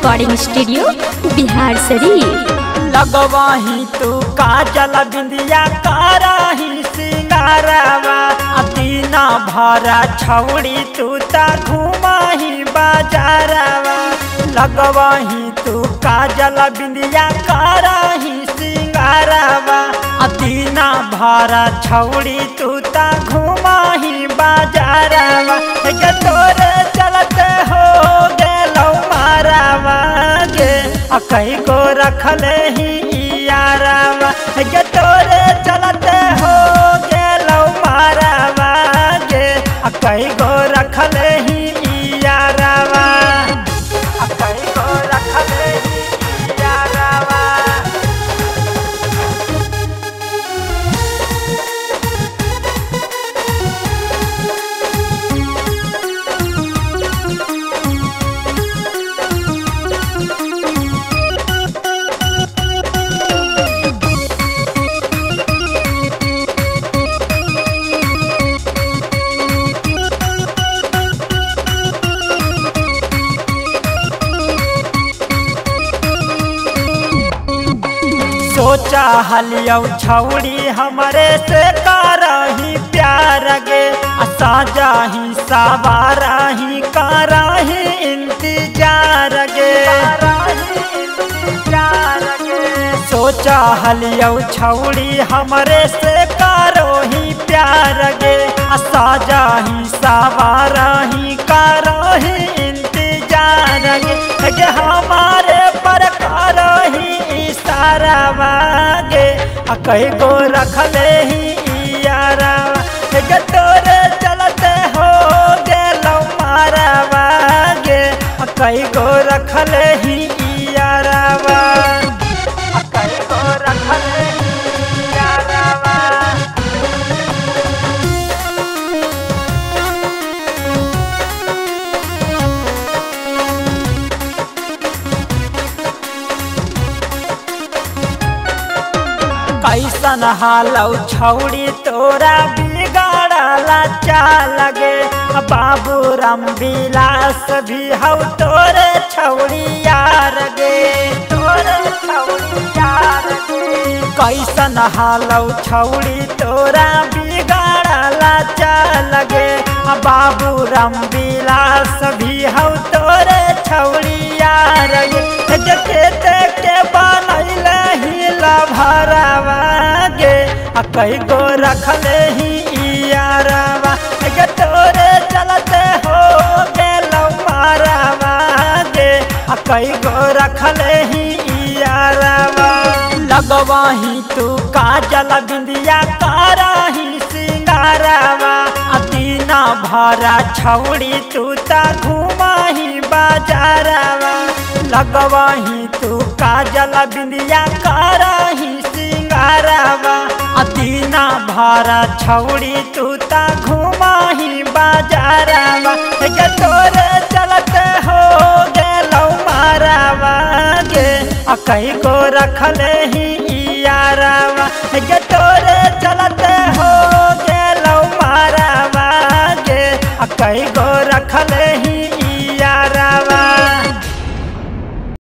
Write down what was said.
Recording studio Bihar Sharif लगवाही तू काजल बिंदिया, कराही सिंगारवा। अतीना भरा छौड़ी तू ता घुमाही बाजारवा। लगवाही तू काजल बिंदिया, कराही सिंगारवा। अतीना भरा छौड़ी तू ता घुमाही बाजारवा। तोरे अकई को रखल ही यारावा। तोरे चलते सोचा हलियौ छौड़ी हमरे से करही प्यार गे। साजाही सवाराही कराही इंतज़ार गे। सोचा हलियौ छौड़ी हमरे से करोही प्यार गे। साजाही सवाराही कराही इंतज़ार गे। गे इशारा वागे अकई गो रखले ही यारा। तोरे चलते हो गए मारा वागे अकई गो रखले कैसन हालौ छौड़ी तोरा बिगाड़ला चाल गे बाबू राम विलास भी हौ तोरे छौड़ी यार गे। तोरे छौड़ी यार कैसन हालौ छौड़ी तोरा बिगाड़ला चाल लगे। बाबू राम विलास भी हौ तोरे छौड़ी यार गे। कई गो रखले ही यारावा। तोरे चलते हो गेलौ गे, आ कई गो रखले ही यारावा। लगवाही तू काजल बिंदिया कराही सिंगारावा। अतीना भरा छौड़ी तू ता घुमाही बाजारावा। लगवाही तू काजल बिंदिया कराही सिंगारावा। अतीना भारा छौड़ी तू ता घुमाही बाजारावा। बाजारा तोरे चलते हो गौ मारावा गे। कहीं को रखले ही यारावा तोर चलते हो